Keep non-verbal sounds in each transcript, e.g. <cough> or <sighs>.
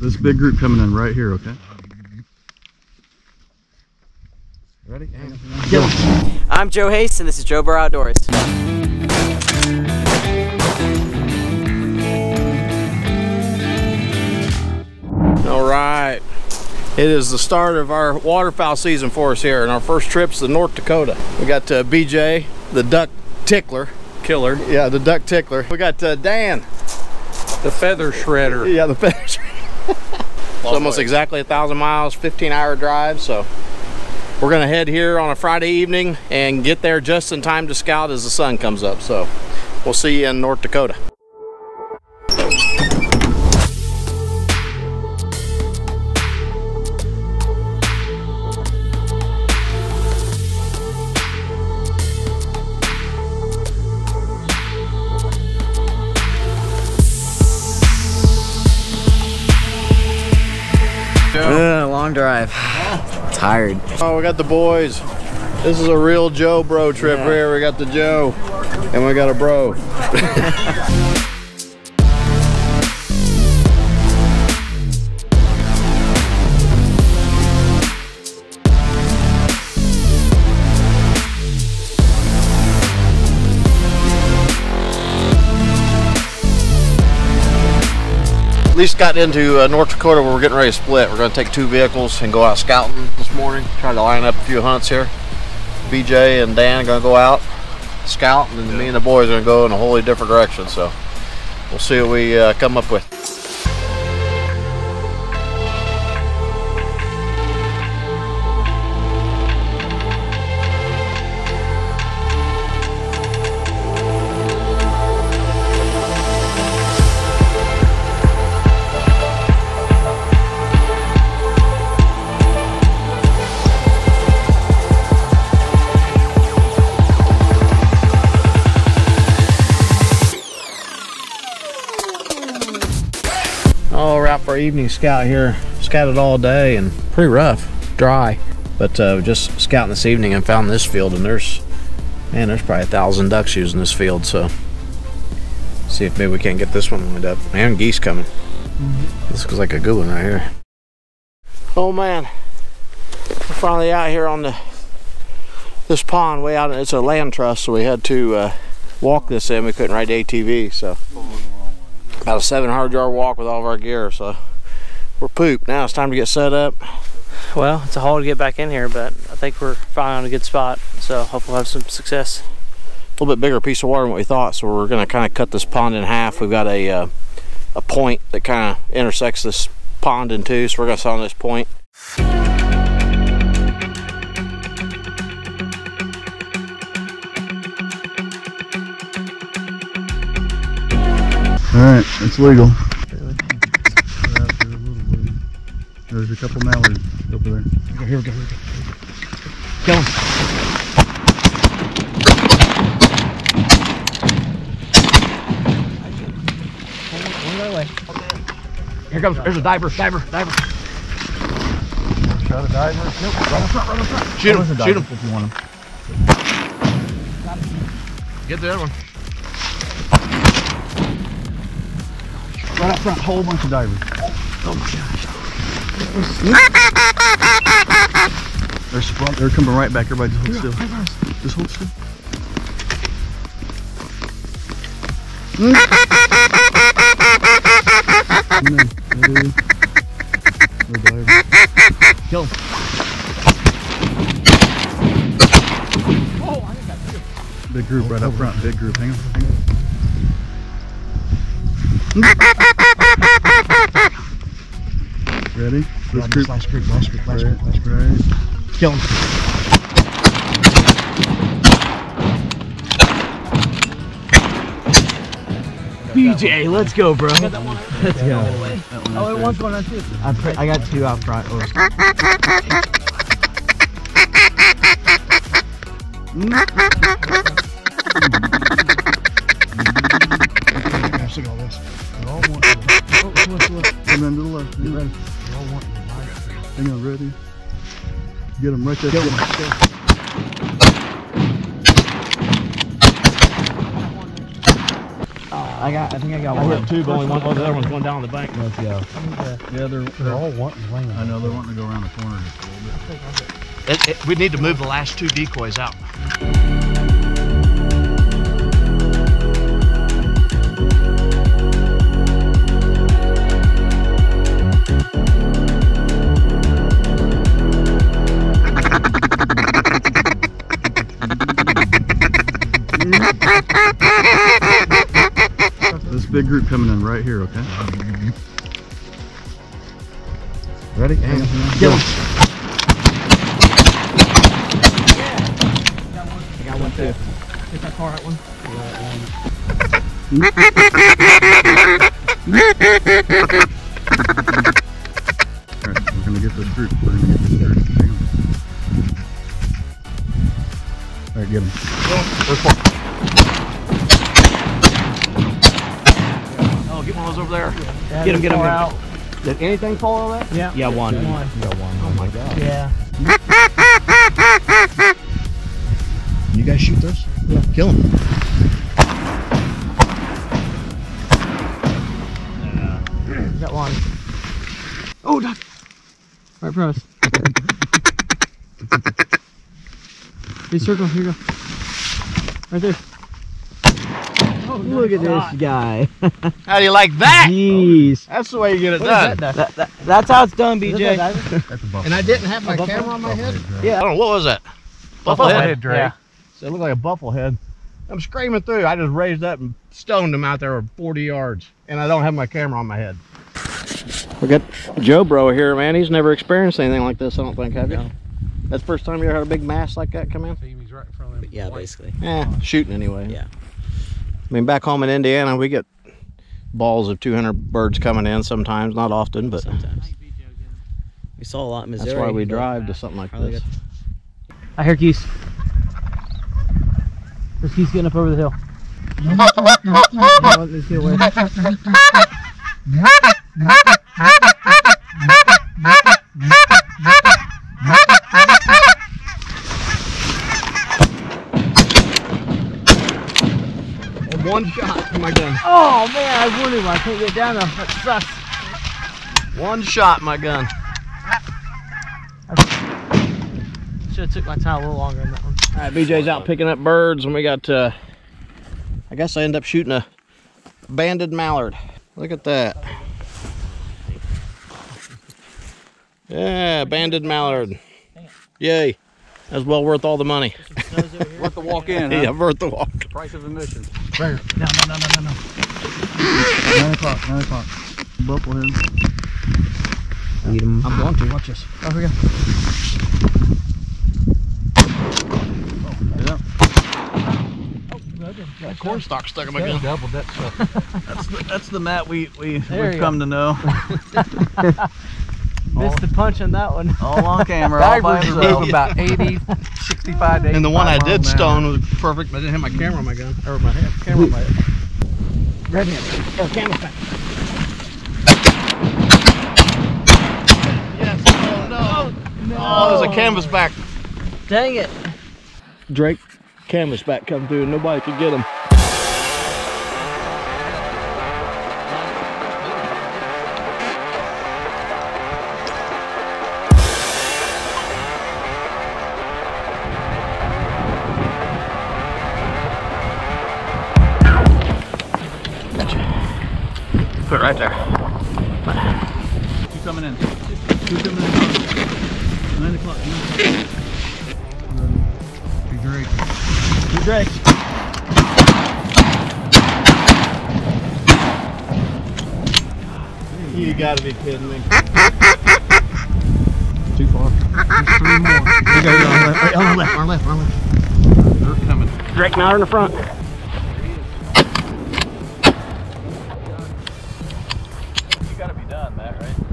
This big group coming in right here, okay? Ready? I'm Joe Hayes, and this is Joe Bros. Outdoors. All right. It is the start of our waterfowl season for us here, and our first trip's to North Dakota. We got uh, BJ, the duck tickler, killer. Yeah, the duck tickler. We got uh, Dan, The feather shredder. Yeah, the <laughs> fish. <laughs> it's almost exactly a thousand miles, 15 hour drive. So we're gonna head here on a Friday evening and get there just in time to scout as the sun comes up. So we'll see you in North Dakota. Long drive. <sighs> Tired. Oh, we got the boys. This is a real Joe bro trip Yeah. here. We got the Joe and we got a bro. <laughs> least got into uh, North Dakota where we're getting ready to split. We're going to take two vehicles and go out scouting this morning. Try to line up a few hunts here. BJ and Dan are going to go out scout, and then me and the boys are going to go in a wholly different direction. So we'll see what we uh, come up with. Our evening scout here. Scouted all day and pretty rough, dry. But uh, just scouting this evening and found this field, and there's, man, there's probably a thousand ducks using this field. So, see if maybe we can't get this one lined up. And geese coming. This looks like a good one right here. Oh man, we're finally out here on the this pond way out. It's a land trust, so we had to uh, walk this in. We couldn't ride the ATV, so about a 700 yard walk with all of our gear so we're pooped now it's time to get set up Well, it's a haul to get back in here, but I think we're finally on a good spot. So hopefully we'll have some success. a little bit bigger piece of water than what we thought so we're going to kind of cut this pond in half we've got a uh, a point that kind of intersects this pond in two so we're going to sit on this point All right, it's legal. There's a couple mallards over there. here we go, here we go. Kill him. here comes there's a diver diver diver Shot a diver. Nope, right in front, right in front. shoot him shoot him If you want him. get the other one Right up front, whole bunch of divers. oh my gosh They're sprung, they're coming right back. Everybody just hold still. Just hold still. Come in. Ready? No diver. kill him Big group right up front. Big group. Hang on. Hang on. Ready? This group. last group last group Right, right. kill him BJ, let's go, bro. Let's go. oh it wants one on two I, I got two out front. Oh. <laughs> you. Oh, look, look. Come in to the left. Get ready. They all want you. Hang on, ready? Get them right there. Get 'em. Uh, I got. I think I got one. I hit two, but only one. Oh, the other one's going down the bank. Let's go. Yeah, they're, they're all wanting land. I know they're wanting to go around the corner just a little bit. It, it, we need to move the last two decoys out. Group coming in right here, okay? Ready? And Kill him. I got one too. Get that car, that one. Alright, we're gonna get this group. We're gonna get this group. Alright, get him. Oh, over. Get him, get him, get him. Did anything fall over there? Yeah. Yeah, one. One. You got one. Oh my god. Yeah. You guys shoot those? Yeah. Kill them. Yeah. Got one. Oh, duck. Right for us. Big circle, here you go. Right there. Oh, Look at this guy. <laughs> How do you like that? Jeez. That's the way you get it What done. that, That, that, that's how it's done, BJ. <laughs> That's a buffalo. And I didn't have my buffalo? camera on my head. Yeah. I don't know, what was that? Buffalo Buffalo head, Dre. Yeah. So it looked like a buffalo head. I'm screaming through. I just raised up and stoned him out there 40 yards. And I don't have my camera on my head. We got Joe Bro here, man. He's never experienced anything like this, I don't think, have you? No. That's the first time you ever had a big mass like that come in? Amy's right in front of him. Yeah, basically. Yeah, shooting anyway. Yeah. I mean, back home in Indiana, we get balls of 200 birds coming in sometimes, not often, but Sometimes. We saw a lot in Missouri. that's why we drive to something like Probably this. I hear geese. There's geese getting up over the hill. <laughs> Let's get away. <laughs> shot from my gun. Oh man, I was wondering why I can't get down there. That sucks. One shot, my gun. Should have took my time a little longer on that one. All right, BJ's out picking up birds, and we got, uh, I guess I end up shooting a banded mallard. Look at that. Yeah, banded mallard. Yay. That's well worth all the money. Worth the walk in, <laughs> huh? Yeah, worth the walk. Price of admission. No, no, no, no, no, no. Nine o'clock, nine o'clock. Buffalo head. Eat 'em. I'm going to. Watch this. Oh, here we go. Oh, yeah. Oh, corn stalk stuck in my gun. Doubled that stuff. That's the, that's the Matt we, we, we've you come to know. <laughs> Missed the punch on that one. All on <laughs> camera, all by Divers himself. moving about 80, 65 to 85 And the one I did stone was perfect, but I didn't have my camera on my gun. Or my head, camera on my head. Red hand. Oh, camera's back. Yes. Oh, no. Oh, there's a canvas back. Dang it. Drake canvas back come through and nobody could get him. Put it right there. Two coming in. Two coming in. Nine o'clock. Nine o'clock. Be great. Drake. You gotta be kidding me. Too far. Three more. We go on left, right, on left. Our left, our left. They're coming. Drake Mallard in the front.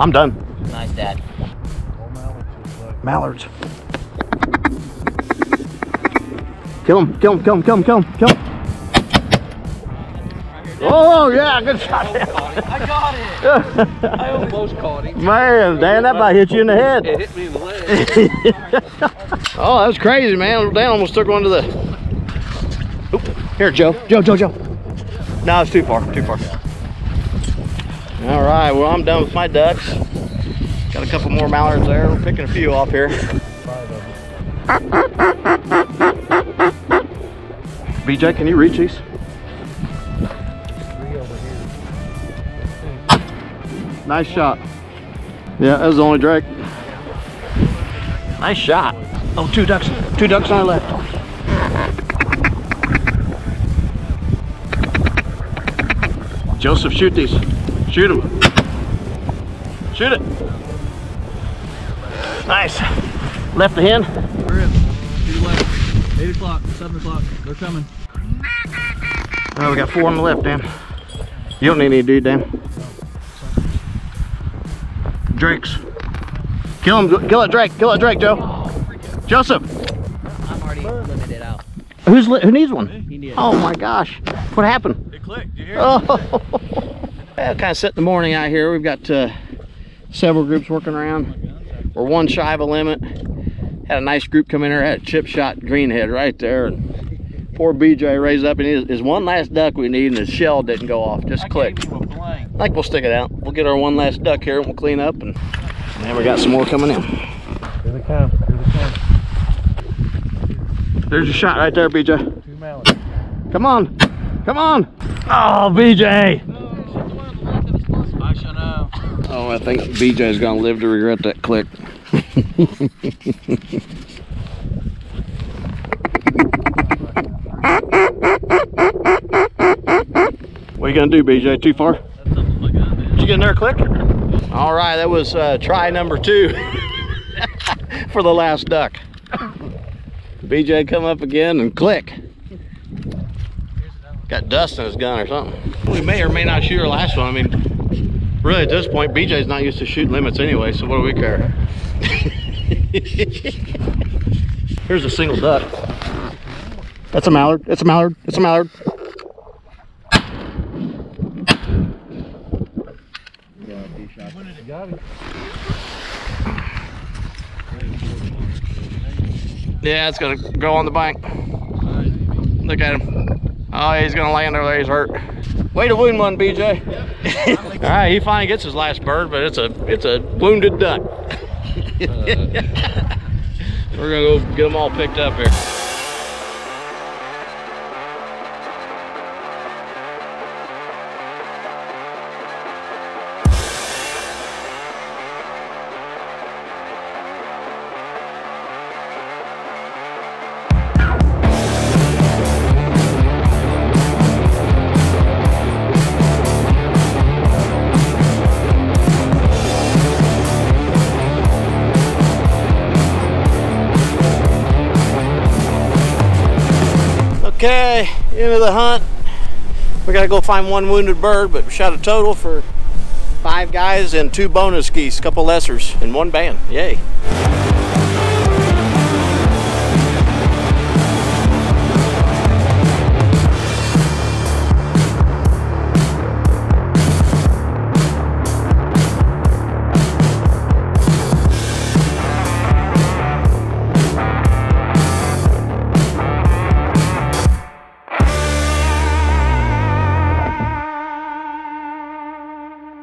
I'm done. Nice, Dad. All mallards just like. Mallards. Kill him, kill him, kill him, kill him, kill him, kill him. Oh, yeah, good shot. I got it. I <laughs> almost caught him. Man, Dan, that about hit you in the head. It hit me in the leg. <laughs> Oh, that was crazy, man. Dan almost took one to the. Oop. Here, Joe. Joe, Joe, Joe. No, it's too far, too far. All right, well, I'm done with my ducks. Got a couple more mallards there. We're picking a few off here. <laughs> BJ, can you reach these? Nice shot. Yeah, that was the only drake. Nice shot. Oh, two ducks. Two ducks on our left. Joseph, shoot these. Shoot him. Shoot it. Nice. Left the hen. We're in. To the left. 8 o'clock, 7 o'clock. They're coming. Oh, we got four on the left, Dan. You don't need any dude, Dan. Drakes. Kill him. Kill that Drake. Kill that Drake, Joe. Joseph. I'm already limited out. Who's li- who needs one? He needed Oh my gosh. What happened? It clicked. You hear Oh. <laughs> yeah, kind of set the morning out here. We've got uh, several groups working around. We're one shy of a limit. Had a nice group come in here. Had a chip shot greenhead right there. And poor BJ raised up and his, his one last duck we need and his shell didn't go off. Just clicked. I think we'll stick it out. We'll get our one last duck here and we'll clean up and then we got some more coming in. Here they come. Here they come. There's your shot right there, BJ. Two mallards. Come on. Come on. Oh, BJ. Oh, I think BJ's gonna live to regret that click. what are you gonna do, BJ? Too far? Did you get in there quick? All right, that was uh, try number two <laughs> for the last duck. BJ come up again and click. Got dust in his gun or something. We may or may not shoot our last one. I mean, really at this point, BJ's not used to shooting limits anyway, so what do we care? <laughs> Here's a single duck. That's a mallard. It's a mallard. It's a mallard. Yeah, it's gonna go on the bank. Look at him. Oh, he's gonna land over there. He's hurt. Way to wound one, BJ. All right, he finally gets his last bird, but it's a it's a wounded duck. <laughs> We're gonna go get them all picked up here. Of the hunt. We gotta go find one wounded bird, but we shot a total for five guys and two bonus geese, a couple lessers, and one band. Yay.